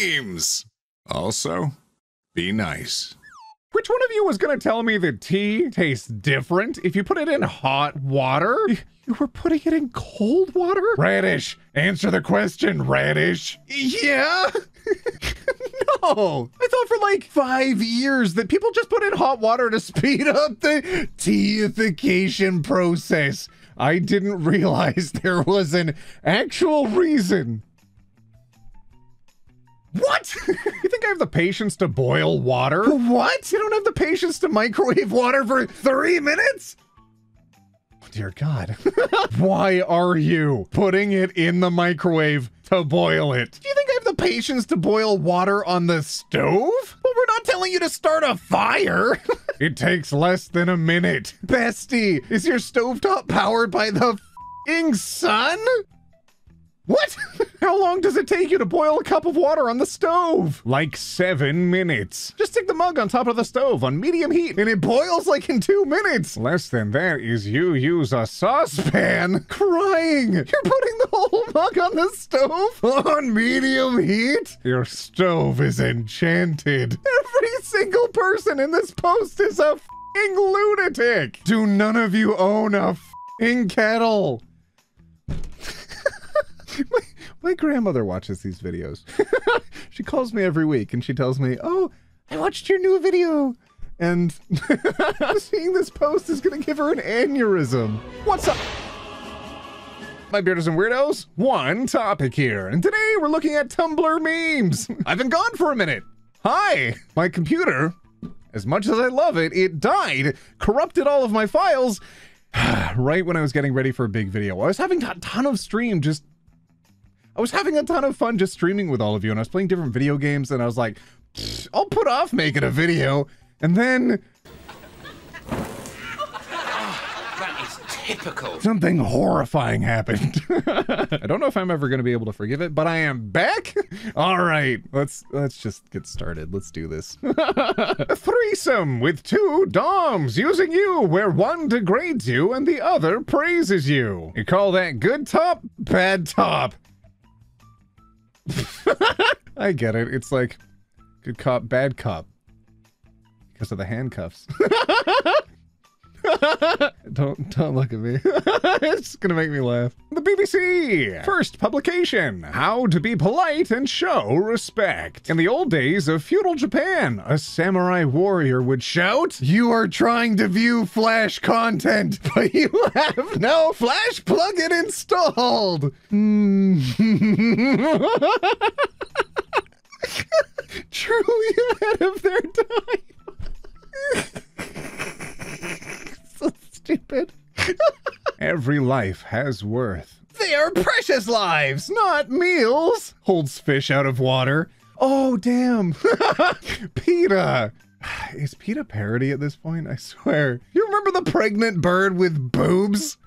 memes. Also, be nice. Which one of you was gonna tell me that tea tastes different if you put it in hot water? You were putting it in cold water? Radish, answer the question, Radish. Yeah? no. I thought for like five years that people just put in hot water to speed up the teification process. I didn't realize there was an actual reason. What? you think I have the patience to boil water? What? You don't have the patience to microwave water for three minutes? Oh, dear God. Why are you putting it in the microwave to boil it? Do you think I have the patience to boil water on the stove? Well, we're not telling you to start a fire. it takes less than a minute. Bestie, is your stovetop powered by the fing sun? What? How long does it take you to boil a cup of water on the stove? Like seven minutes. Just stick the mug on top of the stove on medium heat and it boils like in two minutes. Less than that is you use a saucepan. Crying. You're putting the whole mug on the stove on medium heat? Your stove is enchanted. Every single person in this post is a fing lunatic. Do none of you own a fing kettle? my, my grandmother watches these videos. she calls me every week and she tells me, Oh, I watched your new video. And seeing this post is going to give her an aneurysm. What's up? My Beardos and weirdos, one topic here. And today we're looking at Tumblr memes. I've been gone for a minute. Hi, my computer, as much as I love it, it died, corrupted all of my files right when I was getting ready for a big video. I was having a ton of stream just I was having a ton of fun just streaming with all of you, and I was playing different video games, and I was like, I'll put off making a video. And then. That is typical. Something horrifying happened. I don't know if I'm ever going to be able to forgive it, but I am back. All right, let's let's just get started. Let's do this. a threesome with two doms using you, where one degrades you and the other praises you. You call that good top, bad top. I get it. It's like good cop, bad cop. Because of the handcuffs. don't don't look at me. it's gonna make me laugh. The BBC first publication: How to be polite and show respect. In the old days of feudal Japan, a samurai warrior would shout, "You are trying to view Flash content, but you have no Flash plugin installed." Mm. Truly ahead of their time. Stupid. Every life has worth. They are precious lives, not meals. Holds fish out of water. Oh, damn. PETA. Is PETA parody at this point? I swear. You remember the pregnant bird with boobs?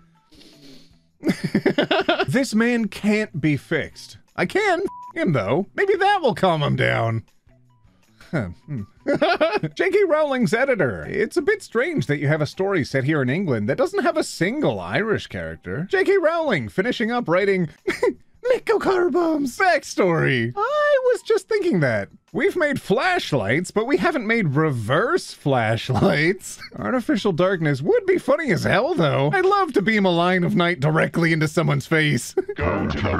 this man can't be fixed. I can f- him though. Maybe that will calm him down. Hmm. J.K. Rowling's editor. It's a bit strange that you have a story set here in England that doesn't have a single Irish character. J.K. Rowling finishing up writing Miko car bombs backstory. I was just thinking that. We've made flashlights, but we haven't made reverse flashlights. Artificial darkness would be funny as hell, though. I'd love to beam a line of night directly into someone's face. Go to the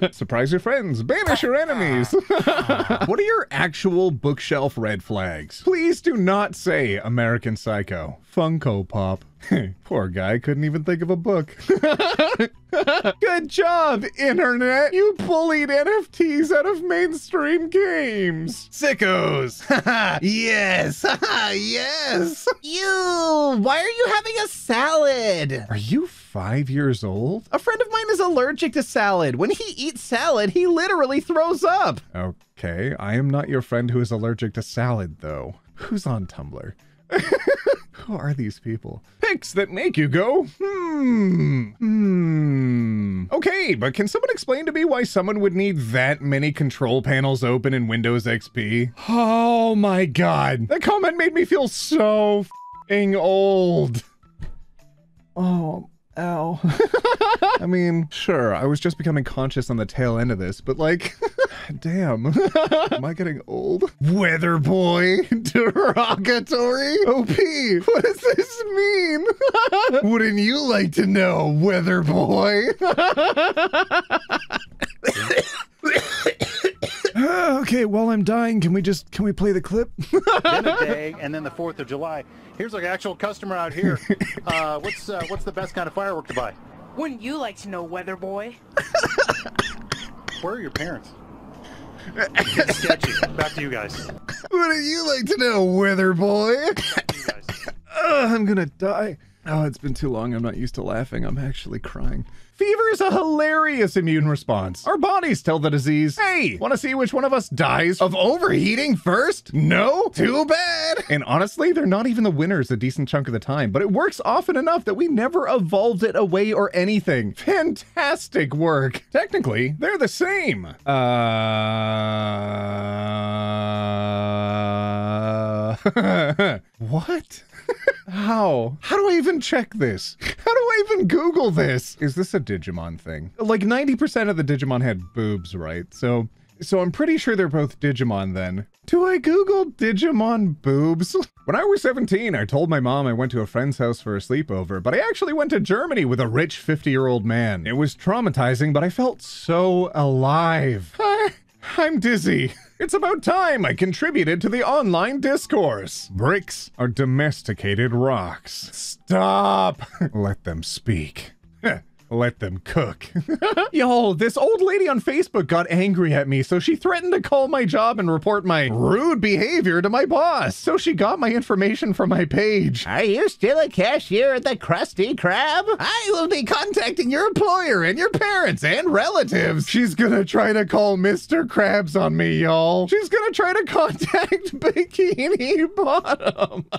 void. Surprise your friends, banish your enemies. what are your actual bookshelf red flags? Please do not say American Psycho. Funko Pop. Poor guy couldn't even think of a book. Good job, Internet. You bullied NFTs out of mainstream games. Sickos. yes. yes. You! Why are you having a salad? Are you five years old? A friend of mine is allergic to salad. When he eats salad, he literally throws up. Okay, I am not your friend who is allergic to salad, though. Who's on Tumblr? Who are these people? Pics that make you go, hmm, hmm. Okay, but can someone explain to me why someone would need that many control panels open in Windows XP? Oh my god. That comment made me feel so f***ing old. Oh, ow. I mean, sure, I was just becoming conscious on the tail end of this, but like, Damn. Am I getting old? Weather boy. Derogatory. OP. What does this mean? Wouldn't you like to know, weather boy? Uh, okay, while I'm dying, can we just can we play the clip? Bennett Day, and then the Fourth of July. Here's like an actual customer out here. Uh, what's uh, what's the best kind of firework to buy? Wouldn't you like to know, weather boy? Where are your parents? Sketchy. Back to you guys. Wouldn't you like to know, weather boy? You guys. Ugh, I'm gonna die. Oh, it's been too long. I'm not used to laughing. I'm actually crying. Fever is a hilarious immune response. Our bodies tell the disease, hey, want to see which one of us dies of overheating first? No? Too bad. And honestly, they're not even the winners a decent chunk of the time, but it works often enough that we never evolved it away or anything. Fantastic work. Technically, they're the same. Uh. what? How? How do I even check this? How do I even Google this? Is this a Digimon thing? Like 90% of the Digimon had boobs, right? So so I'm pretty sure they're both Digimon then. Do I Google Digimon boobs? When I was 17, I told my mom I went to a friend's house for a sleepover, but I actually went to Germany with a rich 50 year old man. It was traumatizing, but I felt so alive. I'm dizzy. It's about time I contributed to the online discourse. Bricks are domesticated rocks. Stop! Let them speak. Let them cook. Yo, this old lady on Facebook got angry at me, so she threatened to call my job and report my rude behavior to my boss. So she got my information from my page. Are you still a cashier at the Krusty Krab? I will be contacting your employer and your parents and relatives. She's gonna try to call Mr. Krabs on me, y'all. She's gonna try to contact Bikini Bottom.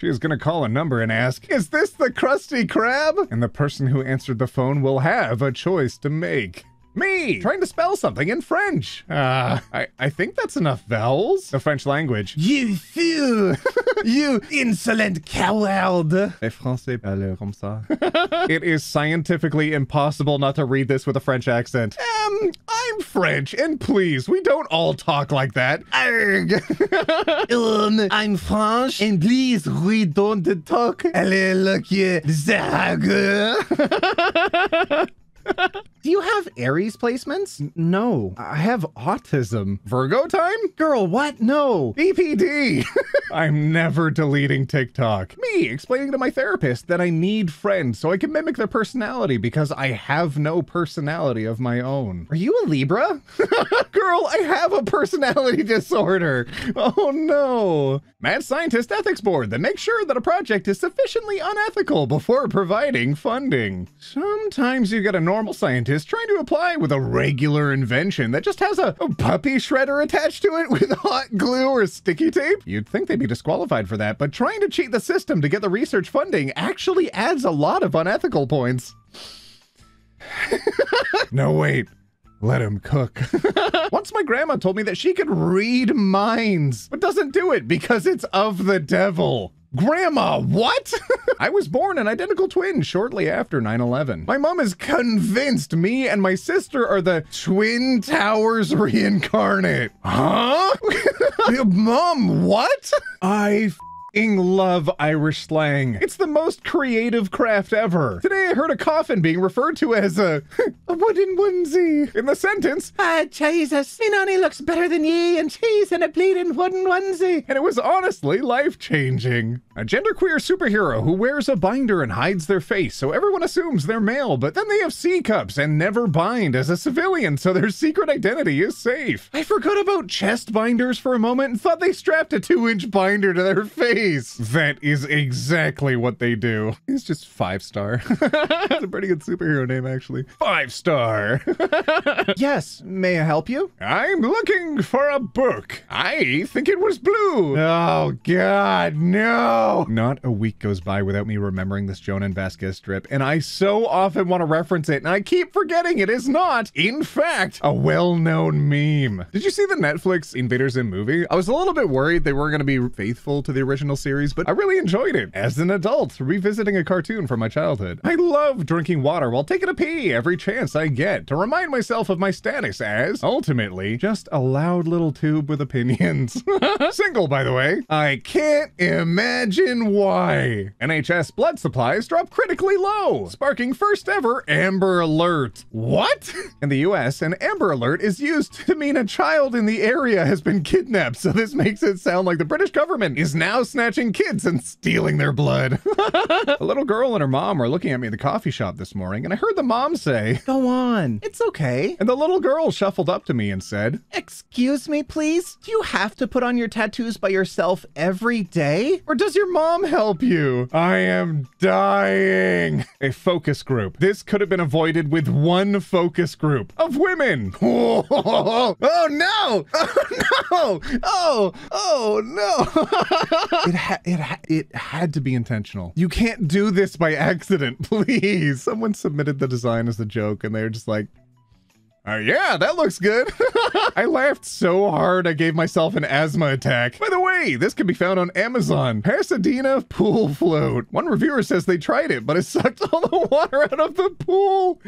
She's gonna call a number and ask, Is this the Krusty Krab? And the person who answered the phone will have a choice to make. Me trying to spell something in French. Ah, I, I think that's enough vowels. The French language. You fool! you insolent coward! Les Français parlent comme ça. it is scientifically impossible not to read this with a French accent. Um, I'm French, and please, we don't all talk like that. Arg. um, I'm French, and please, we don't talk. Allez, look, you zag. Do you have Aries placements? No. I have autism. Virgo time? Girl, what? No. BPD. I'm never deleting TikTok. Me explaining to my therapist that I need friends so I can mimic their personality because I have no personality of my own. Are you a Libra? Girl, I have a personality disorder. Oh no. Mad Scientist Ethics Board that makes sure that a project is sufficiently unethical before providing funding. Sometimes you get a normal scientist trying to apply with a regular invention that just has a, a puppy shredder attached to it with hot glue or sticky tape. You'd think they'd be disqualified for that, but trying to cheat the system to get the research funding actually adds a lot of unethical points. no, wait. Let him cook. Once my grandma told me that she could read minds, but doesn't do it because it's of the devil. Grandma, what? I was born an identical twin shortly after 9 11. My mom is convinced me and my sister are the Twin Towers reincarnate. Huh? mom, what? I love Irish slang. It's the most creative craft ever. Today I heard a coffin being referred to as a, a wooden onesie. In the sentence, Ah, Jesus, me nonny looks better than ye, and she's in a bleeding wooden onesie. And it was honestly life-changing. A genderqueer superhero who wears a binder and hides their face, so everyone assumes they're male, but then they have C cups and never bind as a civilian, so their secret identity is safe. I forgot about chest binders for a moment and thought they strapped a two-inch binder to their face. That is exactly what they do. He's just five star. It's a pretty good superhero name, actually. Five star. yes, may I help you? I'm looking for a book. I think it was blue. Oh, God, no. Not a week goes by without me remembering this Jhonen Vasquez strip, and I so often want to reference it, and I keep forgetting it is not, in fact, a well known meme. Did you see the Netflix Invader Zim movie? I was a little bit worried they weren't going to be faithful to the original original series, but I really enjoyed it as an adult, revisiting a cartoon from my childhood. I love drinking water while taking a pee every chance I get to remind myself of my status as, ultimately, just a loud little tube with opinions. Single, by the way. I can't imagine why. NHS blood supplies drop critically low, sparking first ever Amber Alert. What? In the US, an Amber Alert is used to mean a child in the area has been kidnapped, so this makes it sound like the British government is now snatching kids and stealing their blood. a little girl and her mom were looking at me in the coffee shop this morning, and I heard the mom say, Go on. It's okay. and the little girl shuffled up to me and said, Excuse me, please? Do you have to put on your tattoos by yourself every day? Or does your mom help you? I am dying. A focus group. This could have been avoided with one focus group of women. Oh, oh, no! Oh no! Oh, oh no! It, ha- it, ha- it had to be intentional. You can't do this by accident, please. Someone submitted the design as a joke and they're just like, uh, yeah, that looks good. I laughed so hard I gave myself an asthma attack. By the way, this can be found on Amazon. Pasadena Pool Float. One reviewer says they tried it, but it sucked all the water out of the pool.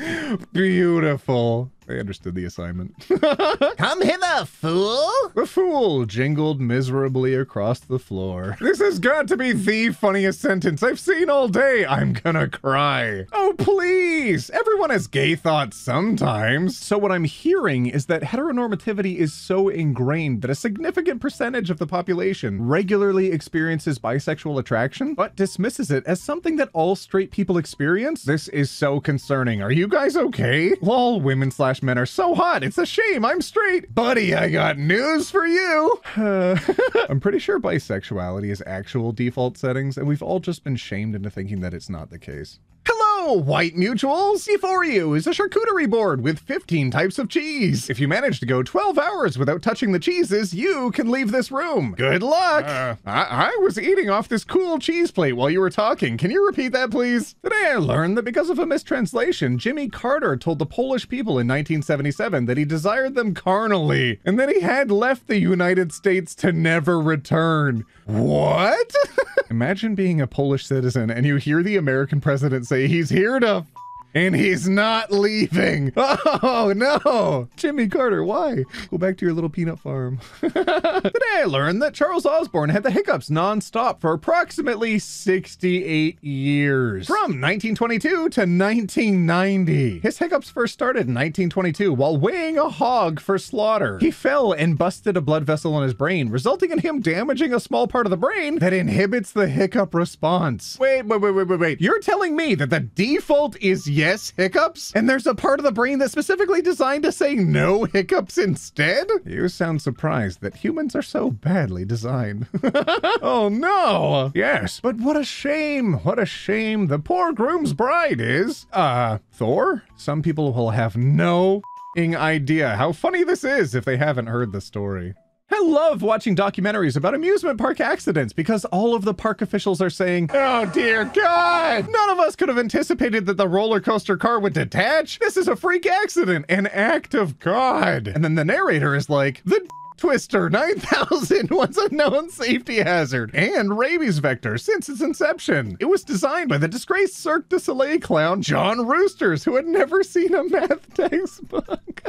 Beautiful. They understood the assignment. Come hither, fool! The fool jingled miserably across the floor. This has got to be the funniest sentence I've seen all day. I'm gonna cry. Oh, please! Everyone has gay thoughts sometimes. So, what I'm hearing is that heteronormativity is so ingrained that a significant percentage of the population regularly experiences bisexual attraction, but dismisses it as something that all straight people experience. This is so concerning. Are you guys okay? Lol, women slash men are so hot. It's a shame. I'm straight. Buddy, I got news for you. I'm pretty sure bisexuality is actual default settings, and we've all just been shamed into thinking that it's not the case. Hello, white mutuals! Before you is a charcuterie board with 15 types of cheese. If you manage to go 12 hours without touching the cheeses, you can leave this room. Good luck! Uh. I, I was eating off this cool cheese plate while you were talking. Can you repeat that, please? Today I learned that because of a mistranslation, Jimmy Carter told the Polish people in 1977 that he desired them carnally, and that he had left the United States to never return. What? Imagine being a Polish citizen and you hear the American president say he's here to and he's not leaving. Oh no. Jimmy Carter, why? Go back to your little peanut farm. Today I learned that Charles Osborne had the hiccups nonstop for approximately 68 years. From 1922 to 1990. His hiccups first started in 1922 while weighing a hog for slaughter. He fell and busted a blood vessel in his brain, resulting in him damaging a small part of the brain that inhibits the hiccup response. Wait, wait, wait, wait, wait, wait. You're telling me that the default is yes hiccups? And there's a part of the brain that's specifically designed to say no hiccups instead? You sound surprised that humans are so badly designed. oh no! Yes, but what a shame! What a shame! The poor groom's bride is, uh, Thor? Some people will have no idea how funny this is if they haven't heard the story. I love watching documentaries about amusement park accidents because all of the park officials are saying, Oh dear God, none of us could have anticipated that the roller coaster car would detach. This is a freak accident, an act of God. And then the narrator is like, The Twister 9000 was a known safety hazard and rabies vector since its inception. It was designed by the disgraced Cirque du Soleil clown John Roosters, who had never seen a math textbook.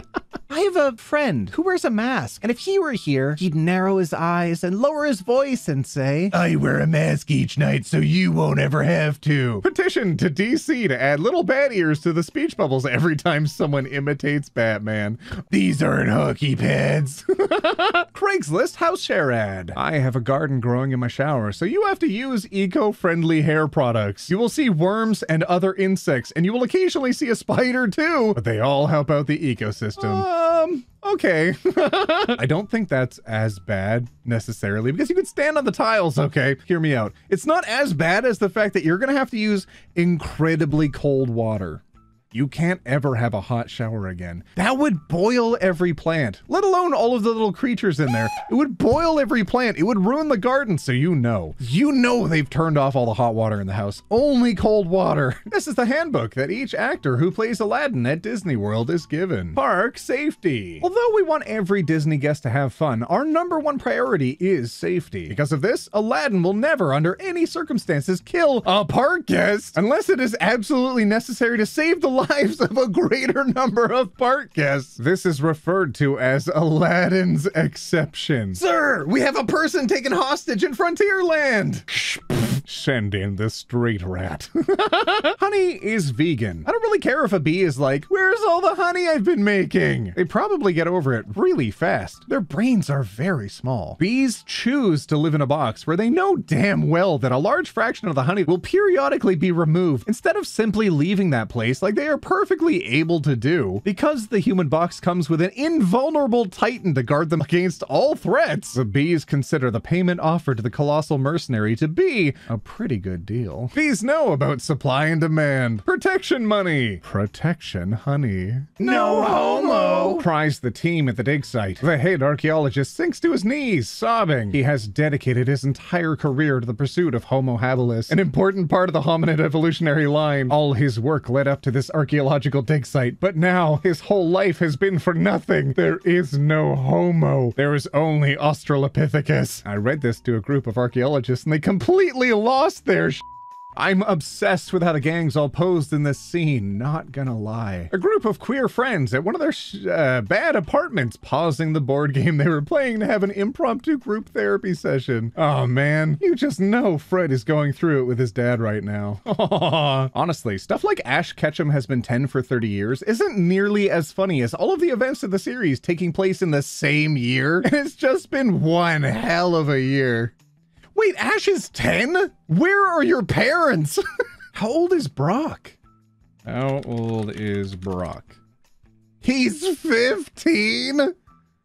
I have a friend who wears a mask, and if he were here, he'd narrow his eyes and lower his voice and say, I wear a mask each night so you won't ever have to. Petition to DC to add little bat ears to the speech bubbles every time someone imitates Batman. These aren't hockey pads. Craigslist house share ad. I have a garden growing in my shower, so you have to use eco-friendly hair products. You will see worms and other insects, and you will occasionally see a spider too, but they all help out the ecosystem. Um, okay. I don't think that's as bad necessarily because you could stand on the tiles, okay? Hear me out. It's not as bad as the fact that you're going to have to use incredibly cold water. You can't ever have a hot shower again. That would boil every plant, let alone all of the little creatures in there. It would boil every plant. It would ruin the garden, so you know. You know they've turned off all the hot water in the house. Only cold water. This is the handbook that each actor who plays Aladdin at Disney World is given. Park safety. Although we want every Disney guest to have fun, our number one priority is safety. Because of this, Aladdin will never, under any circumstances, kill a park guest unless it is absolutely necessary to save the lives of a greater number of park guests. This is referred to as Aladdin's exception. Sir, we have a person taken hostage in Frontierland. Send in the straight rat. honey is vegan. I don't really care if a bee is like, where's all the honey I've been making? They probably get over it really fast. Their brains are very small. Bees choose to live in a box where they know damn well that a large fraction of the honey will periodically be removed instead of simply leaving that place like they are perfectly able to do. Because the human box comes with an invulnerable titan to guard them against all threats, the bees consider the payment offered to the colossal mercenary to be a pretty good deal. Bees know about supply and demand. Protection money. Protection honey. No homo! Cries the team at the dig site. The head archaeologist sinks to his knees, sobbing. He has dedicated his entire career to the pursuit of Homo habilis, an important part of the hominid evolutionary line. All his work led up to this archaeological dig site, but now his whole life has been for nothing. There is no Homo. There is only Australopithecus. I read this to a group of archaeologists and they completely lost their sh- I'm obsessed with how the gang's all posed in this scene, not gonna lie. A group of queer friends at one of their sh- uh, bad apartments pausing the board game they were playing to have an impromptu group therapy session. Oh man, you just know Fred is going through it with his dad right now. Honestly, stuff like Ash Ketchum has been 10 for 30 years isn't nearly as funny as all of the events of the series taking place in the same year, and it's just been one hell of a year. Wait, Ash is 10? Where are your parents? How old is Brock? How old is Brock? He's 15?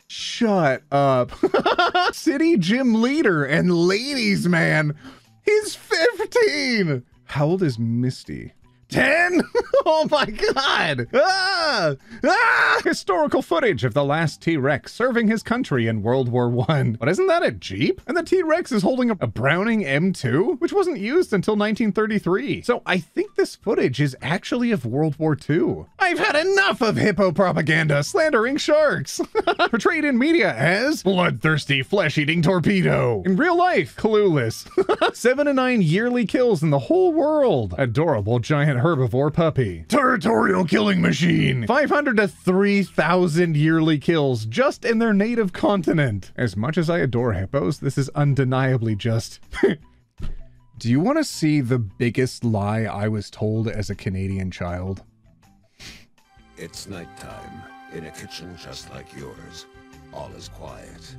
Shut up. City gym leader and ladies man. He's 15. How old is Misty? 10? oh my god! Ah! Ah! Historical footage of the last T-Rex serving his country in World War One. But isn't that a Jeep? And the T-Rex is holding a, a Browning M2, which wasn't used until 1933. So I think this footage is actually of World War II. I've had enough of hippo propaganda slandering sharks. Portrayed in media as bloodthirsty flesh-eating torpedo. In real life, clueless. Seven to nine yearly kills in the whole world. Adorable giant herbivore puppy. Territorial killing machine. 500 to 3,000 yearly kills just in their native continent. As much as I adore hippos, this is undeniably just. Do you want to see the biggest lie I was told as a Canadian child? It's nighttime in a kitchen just like yours. All is quiet.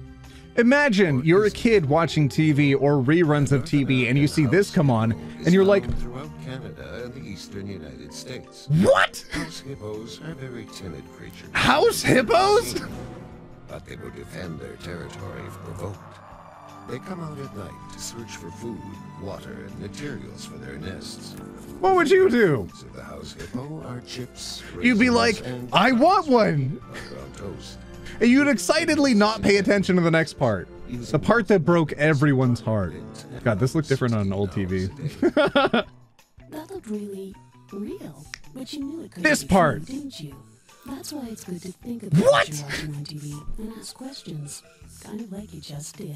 Imagine you're a kid watching TV or reruns of TV and you see this come on and you're like, throughout Canada and the eastern United States. What? House hippos are very timid creatures. House hippos? But they will defend their territory if provoked. They come out at night to search for food, water, and materials for their nests. What would you do? So the house hippo are chips. You'd be like, I want one. Ground toast. And you'd excitedly not pay attention to the next part. The part that broke everyone's heart. God, this looked different on an old TV. That looked really real, but you knew it couldn't This be true, part. didn't you? That's why it's good to think about What? what you're watching on TV and ask questions, kind of like you just did.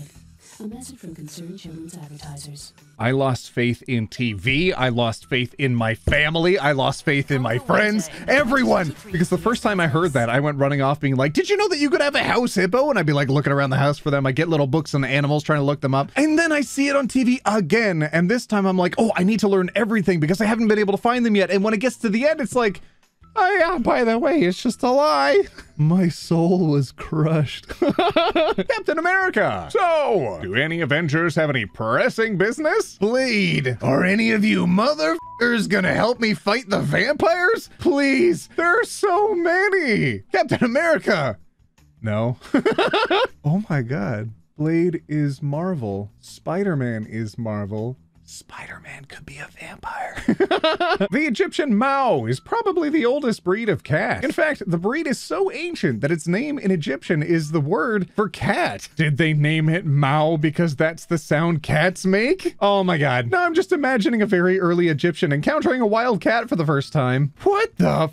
A message from Concerned Children's Advertisers. I lost faith in TV. I lost faith in my family. I lost faith in my oh, friends. Everyone. Because the first time I heard that, I went running off being like, Did you know that you could have a house hippo? And I'd be like looking around the house for them. I get little books on the animals trying to look them up. And then I see it on TV again. And this time I'm like, Oh, I need to learn everything because I haven't been able to find them yet. And when it gets to the end, it's like, Oh yeah, by the way, it's just a lie. My soul was crushed. Captain America. So, do any Avengers have any pressing business? Blade. Are any of you motherfuckers gonna help me fight the vampires? Please. There are so many. Captain America. No. oh my god. Blade is Marvel. Spider-Man is Marvel. Spider-Man could be a vampire. the Egyptian Mau is probably the oldest breed of cat. In fact, the breed is so ancient that its name in Egyptian is the word for cat. Did they name it Mau because that's the sound cats make? Oh my god. Now I'm just imagining a very early Egyptian encountering a wild cat for the first time. What the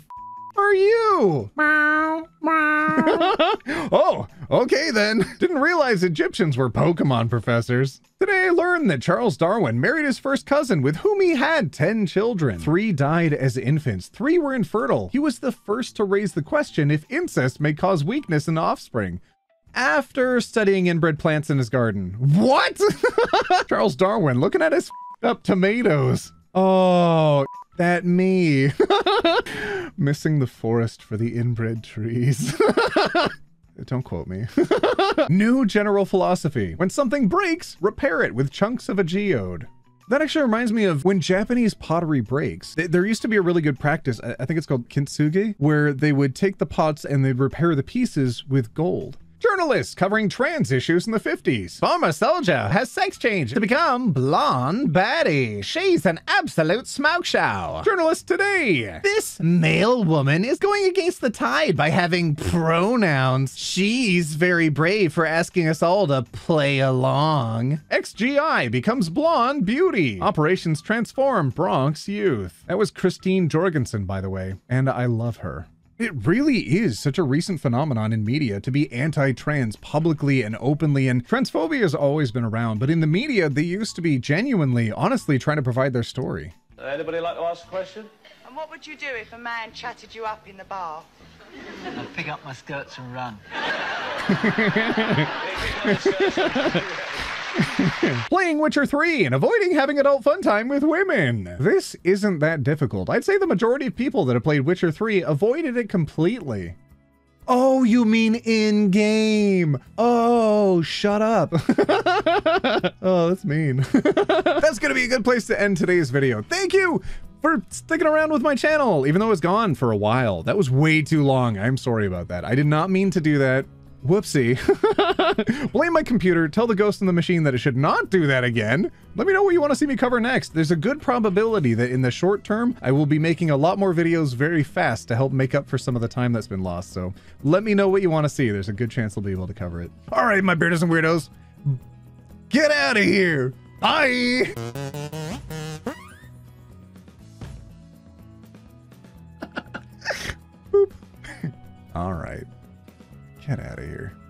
are you? Meow, meow. oh, okay then. Didn't realize Egyptians were Pokemon professors. Today I learned that Charles Darwin married his first cousin with whom he had 10 children. Three died as infants, three were infertile. He was the first to raise the question if incest may cause weakness in offspring after studying inbred plants in his garden. What? Charles Darwin looking at his up tomatoes. Oh, that me. Missing the forest for the inbred trees. Don't quote me. New general philosophy. When something breaks, repair it with chunks of a geode. That actually reminds me of when Japanese pottery breaks. There used to be a really good practice, I think it's called kintsugi, where they would take the pots and they'd repair the pieces with gold. Journalists covering trans issues in the 50s. Former soldier has sex change to become blonde Betty. She's an absolute smoke show. Journalists today. This male woman is going against the tide by having pronouns. She's very brave for asking us all to play along. Ex-GI becomes blonde beauty. Operations transform Bronx youth. That was Christine Jorgensen, by the way, and I love her. It really is such a recent phenomenon in media to be anti-trans publicly and openly, and transphobia has always been around, but in the media, they used to be genuinely, honestly trying to provide their story. Uh, anybody like to ask a question? And what would you do if a man chatted you up in the bar? I'd pick up my skirts and run. Playing Witcher 3 and avoiding having adult fun time with women. This isn't that difficult. I'd say the majority of people that have played Witcher 3 avoided it completely. Oh, you mean in game? Oh, shut up. oh, that's mean. that's gonna be a good place to end today's video. Thank you for sticking around with my channel, even though it's gone for a while. That was way too long. I'm sorry about that. I did not mean to do that. Whoopsie. Blame my computer, tell the ghost in the machine that it should not do that again. Let me know what you want to see me cover next. There's a good probability that in the short term, I will be making a lot more videos very fast to help make up for some of the time that's been lost. So let me know what you want to see. There's a good chance I'll be able to cover it. All right, my Beardos and weirdos, get out of here. Bye. All right. Get out of here.